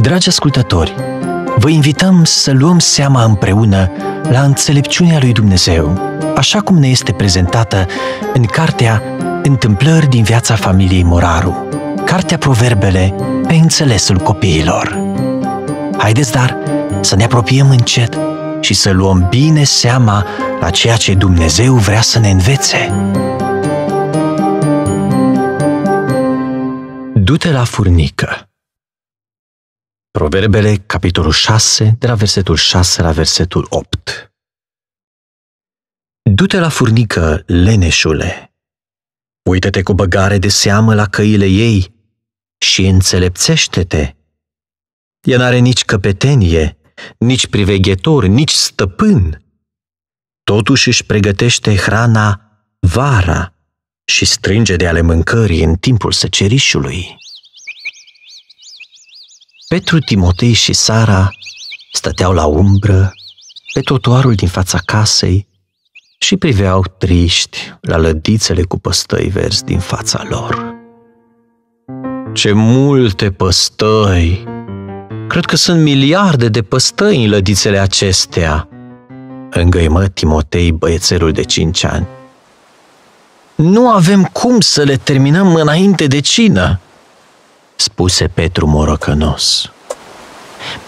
Dragi ascultători, vă invităm să luăm seama împreună la înțelepciunea lui Dumnezeu, așa cum ne este prezentată în cartea Întâmplări din viața familiei Moraru, cartea Proverbele pe înțelesul copiilor. Haideți, dar, să ne apropiem încet și să luăm bine seama la ceea ce Dumnezeu vrea să ne învețe. Du-te la furnică. Proverbele, capitolul 6, de la versetul 6 la versetul 8. Du-te la furnică, leneșule. Uită-te cu băgare de seamă la căile ei și înțelepțește-te. Ea n-are nici căpetenie, nici priveghetor, nici stăpân. Totuși își pregătește hrana vara și strânge de ale mâncării în timpul săcerișului. Petru, Timotei și Sara stăteau la umbră pe trotuarul din fața casei și priveau triști la lădițele cu păstăi verzi din fața lor. Ce multe păstăi! Cred că sunt miliarde de păstăi în lădițele acestea, îngăimă Timotei băiețelul de cinci ani. Nu avem cum să le terminăm înainte de cină, spuse Petru morocănos.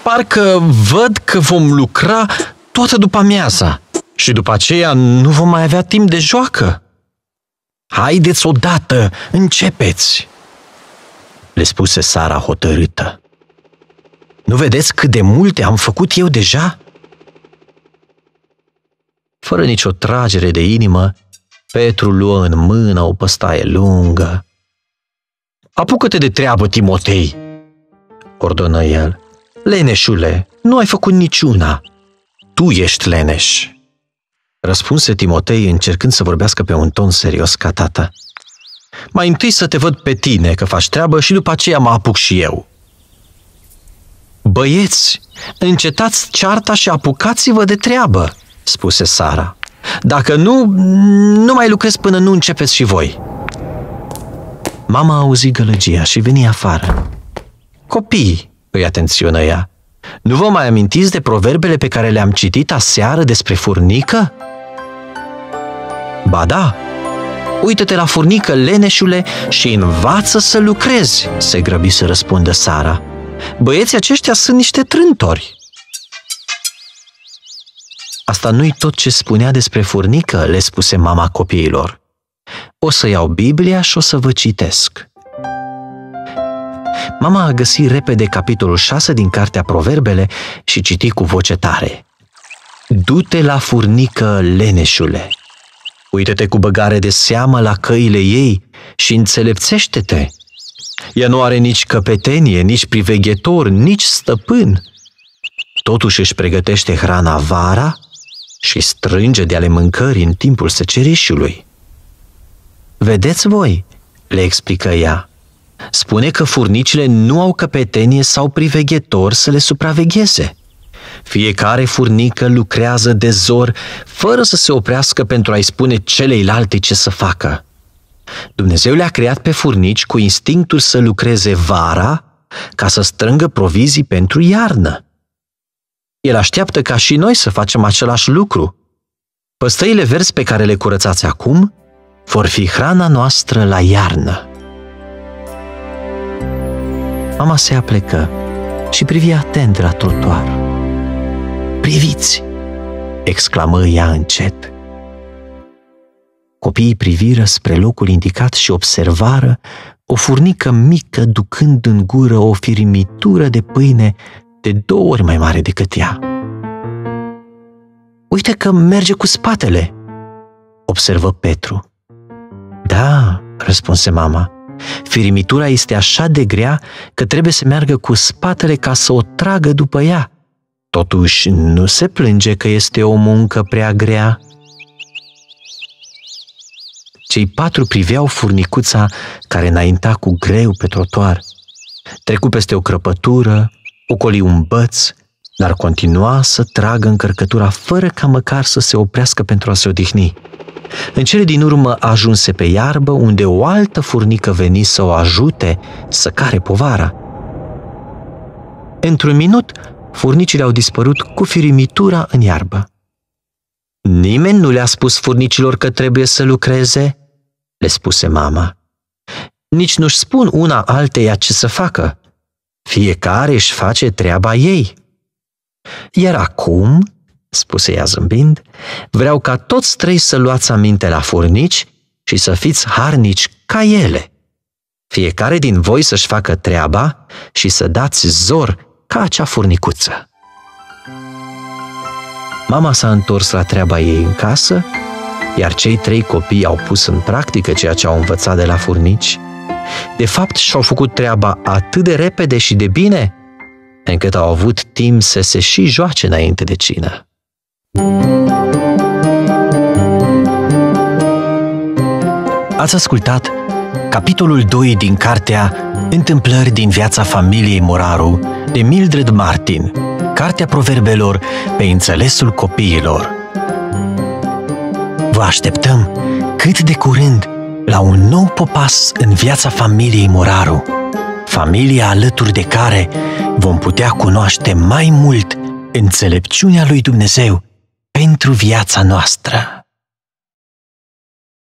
Parcă văd că vom lucra toată după amiaza și după aceea nu vom mai avea timp de joacă. Haideți odată, începeți! Le spuse Sara hotărâtă. Nu vedeți cât de multe am făcut eu deja? Fără nicio tragere de inimă, Petru luă în mână o păstaie lungă. Apucă-te de treabă, Timotei, ordonă el. Leneșule, nu ai făcut niciuna. Tu ești leneș. Răspunse Timotei încercând să vorbească pe un ton serios ca tata. Mai întâi să te văd pe tine că faci treabă și după aceea mă apuc și eu. Băieți, încetați cearta și apucați-vă de treabă, spuse Sara. Dacă nu, nu mai lucrez până nu începeți și voi. Mama auzi gălăgia și veni afară. Copii, îi atenționă ea, nu vă mai amintiți de proverbele pe care le-am citit aseară despre furnică? Ba da, uită-te la furnică, leneșule, și învață să lucrezi, se grăbi să răspundă Sara. Băieții aceștia sunt niște trântori. Asta nu-i tot ce spunea despre furnică, le spuse mama copiilor. O să iau Biblia și o să vă citesc. Mama a găsit repede capitolul 6 din cartea Proverbele și citi cu voce tare. Du-te la furnică, leneșule! Uită-te cu băgare de seamă la căile ei și înțelepțește-te. Ea nu are nici căpetenie, nici priveghetor, nici stăpân. Totuși își pregătește hrana vara și strânge de ale mâncării în timpul secerișului. Vedeți voi, le explică ea, spune că furnicile nu au căpetenie sau priveghetor să le supravegheze. Fiecare furnică lucrează de zor, fără să se oprească pentru a-i spune celeilalte ce să facă. Dumnezeu le-a creat pe furnici cu instinctul să lucreze vara ca să strângă provizii pentru iarnă. El așteaptă ca și noi să facem același lucru. Păstăile verzi pe care le curățați acum vor fi hrana noastră la iarnă. Mama se aplecă și privi atent la trotuar. Priviți! exclamă ea încet. Copiii priviră spre locul indicat și observară o furnică mică ducând în gură o firimitură de pâine de două ori mai mare decât ea. Uite că merge cu spatele, observă Petru. Da, răspunse mama, firimitura este așa de grea că trebuie să meargă cu spatele ca să o tragă după ea. Totuși, nu se plânge că este o muncă prea grea. Cei patru priveau furnicuța care înainta cu greu pe trotuar. Trecu peste o crăpătură, ocoli un băț, dar continua să tragă încărcătura fără ca măcar să se oprească pentru a se odihni. În cele din urmă ajunse pe iarbă unde o altă furnică veni să o ajute să care povara. Într-un minut, furnicile au dispărut cu firimitura în iarbă. Nimeni nu le-a spus furnicilor că trebuie să lucreze, le spuse mama. Nici nu-și spun una alteia ce să facă. Fiecare își face treaba ei. Iar acum, spuse ea zâmbind, vreau ca toți trei să luați aminte la furnici și să fiți harnici ca ele. Fiecare din voi să-și facă treaba și să dați zor ca acea furnicuță. Mama s-a întors la treaba ei în casă, iar cei trei copii au pus în practică ceea ce au învățat de la furnici. De fapt, și-au făcut treaba atât de repede și de bine, încât au avut timp să se și joace înainte de cină. Ați ascultat capitolul 2 din cartea Întâmplări din viața familiei Moraru de Mildred Martin, cartea proverbelor pe înțelesul copiilor. Vă așteptăm cât de curând la un nou popas în viața familiei Moraru, familia alături de care vom putea cunoaște mai mult înțelepciunea lui Dumnezeu pentru viața noastră.